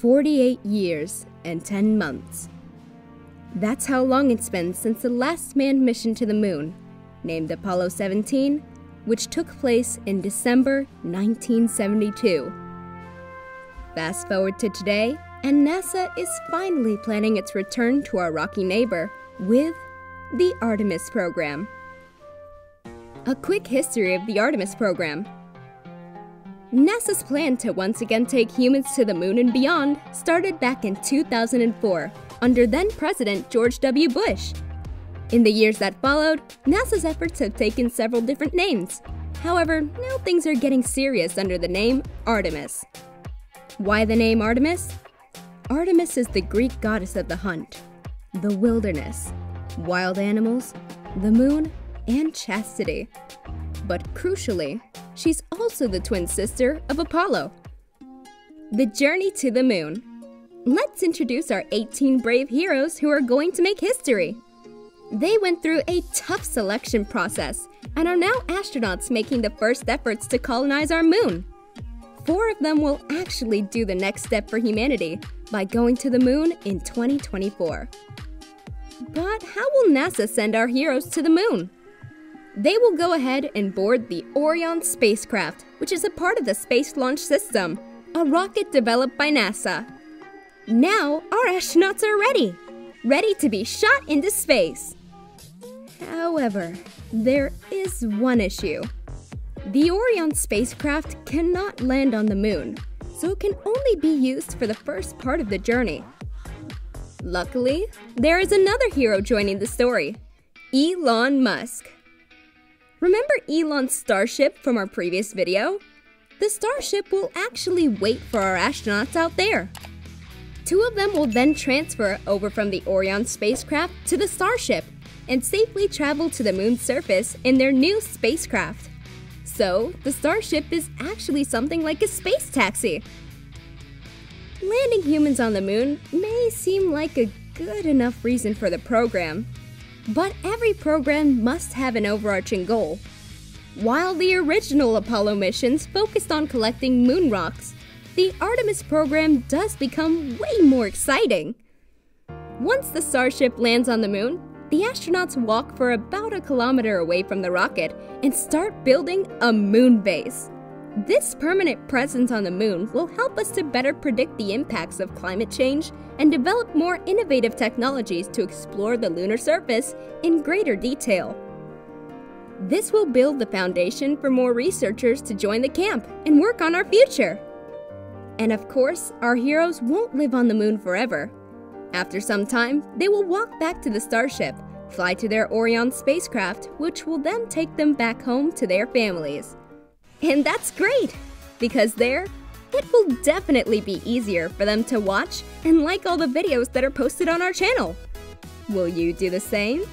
48 years and 10 months. That's how long it's been since the last manned mission to the moon, named Apollo 17, which took place in December 1972. Fast forward to today, and NASA is finally planning its return to our rocky neighbor with the Artemis program. A quick history of the Artemis program. NASA's plan to once again take humans to the moon and beyond started back in 2004 under then President George W. Bush. In the years that followed, NASA's efforts have taken several different names. However, now things are getting serious under the name Artemis. Why the name Artemis? Artemis is the Greek goddess of the hunt, the wilderness, wild animals, the moon, and chastity. But crucially, she's also the twin sister of Apollo. The journey to the moon. Let's introduce our 18 brave heroes who are going to make history. They went through a tough selection process and are now astronauts making the first efforts to colonize our moon. Four of them will actually do the next step for humanity by going to the moon in 2024. But how will NASA send our heroes to the moon? They will go ahead and board the Orion spacecraft, which is a part of the Space Launch System, a rocket developed by NASA. Now, our astronauts are ready, ready to be shot into space. However, there is one issue. The Orion spacecraft cannot land on the moon, so it can only be used for the first part of the journey. Luckily, there is another hero joining the story Elon Musk. Remember Elon's Starship from our previous video? The Starship will actually wait for our astronauts out there. Two of them will then transfer over from the Orion spacecraft to the Starship and safely travel to the moon's surface in their new spacecraft. So, the Starship is actually something like a space taxi. Landing humans on the moon may seem like a good enough reason for the program, but every program must have an overarching goal. While the original Apollo missions focused on collecting moon rocks, the Artemis program does become way more exciting. Once the Starship lands on the moon, the astronauts walk for about a kilometer away from the rocket and start building a moon base. This permanent presence on the moon will help us to better predict the impacts of climate change and develop more innovative technologies to explore the lunar surface in greater detail. This will build the foundation for more researchers to join the camp and work on our future. And of course, our heroes won't live on the moon forever. After some time, they will walk back to the Starship, fly to their Orion spacecraft, which will then take them back home to their families. And that's great, because there, it will definitely be easier for them to watch and like all the videos that are posted on our channel. Will you do the same?